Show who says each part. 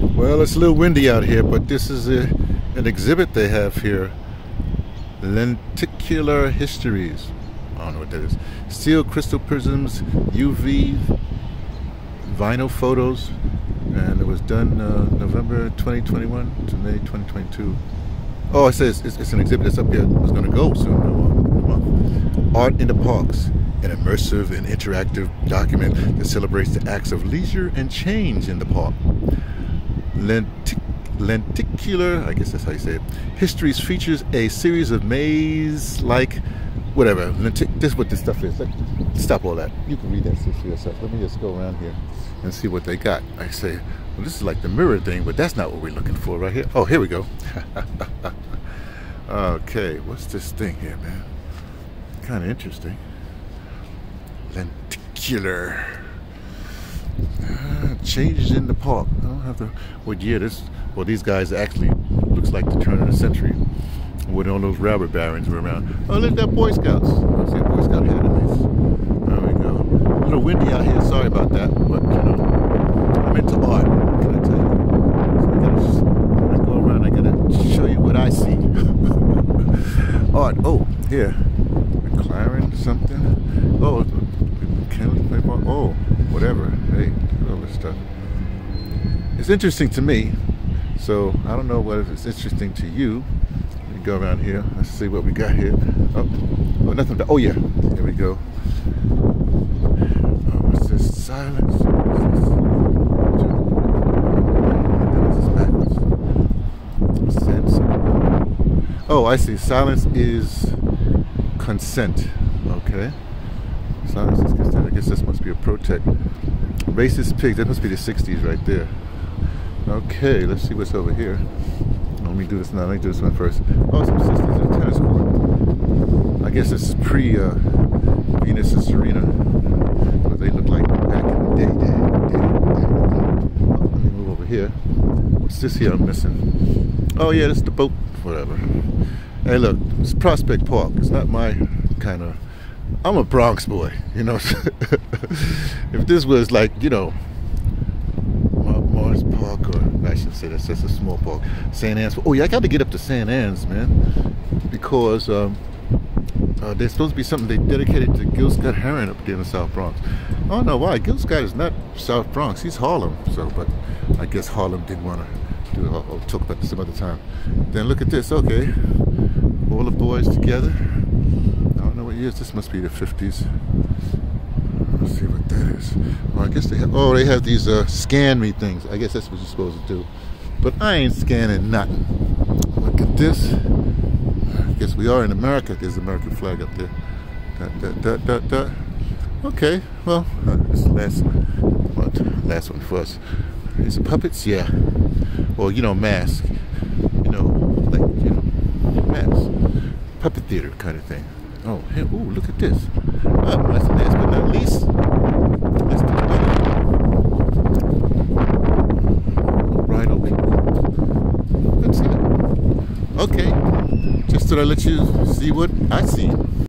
Speaker 1: Well, it's a little windy out here, but this is a, an exhibit they have here. Lenticular Histories. I don't know what that is. Steel crystal prisms, UV, vinyl photos, and it was done uh, November 2021 to May 2022. Oh, it says it's, it's an exhibit that's up here. It's going to go soon. Art in the Parks, an immersive and interactive document that celebrates the acts of leisure and change in the park. Lentic lenticular, I guess that's how you say it, histories features a series of maze-like, whatever. Lentic this is what this stuff is. Let, stop all that. You can read that for yourself. Let me just go around here and see what they got. I say, well, this is like the mirror thing, but that's not what we're looking for right here. Oh, here we go. okay, what's this thing here, man? Kind of interesting. Lenticular. Changes in the park. I don't have to. What year this? Well, these guys actually looks like the turn of the century when all those robber barons were around. Oh, look at that Boy Scouts. I see a Boy Scout hat at least. There we go. A little windy out here. Sorry about that, but you know, I'm into art. Can I tell you? So I gotta, when I go around, I gotta show you what I see. art. Oh, here. McLaren something. Oh, paper. Oh, whatever. Hey, this stuff. It's interesting to me. So I don't know whether it's interesting to you. Let me go around here. Let's see what we got here. Oh, oh nothing. Oh yeah. Here we go. Oh, what's this? Silence. Oh, I see. Silence is consent. Okay. Silence is consent. I guess this must be a protect. Racist pigs. That must be the 60s right there. Okay, let's see what's over here. Let me do this now. Let me do this one first. Oh, some sisters in tennis court. I guess this is pre uh, Venus and Serena. What they look like back in the day. day, day, day. Oh, let me move over here. What's this here I'm missing? Oh, yeah, this is the boat. Whatever. Hey, look, it's Prospect Park. It's not my kind of. I'm a Bronx boy, you know. if this was like, you know, Mars Park, or I should say that's just a small park. St. Anne's. Oh yeah, I got to get up to St. Anne's, man, because um, uh, there's supposed to be something they dedicated to Gil Scott Heron up there in the South Bronx. I don't know why. Gil Scott is not South Bronx. He's Harlem. So, but I guess Harlem didn't want to do. I'll, I'll talk about this some other time. Then look at this. Okay, all the boys together. I don't know what years. This must be the 50s. Let's see what that is. Well, I guess they have. Oh, they have these uh, scan me things. I guess that's what you're supposed to do. But I ain't scanning nothing. Look at this. I guess we are in America. There's the American flag up there. Dot, dot, dot, dot, dot. Okay. Well, uh, this last one. Last one for us. Is it puppets? Yeah. Well, you know, mask. You know, like you know, mask. Puppet theater kind of thing. Oh, ooh, look at this. Uh, last, last but not least, let's That's it. Okay. Just thought I'd let you see what I see.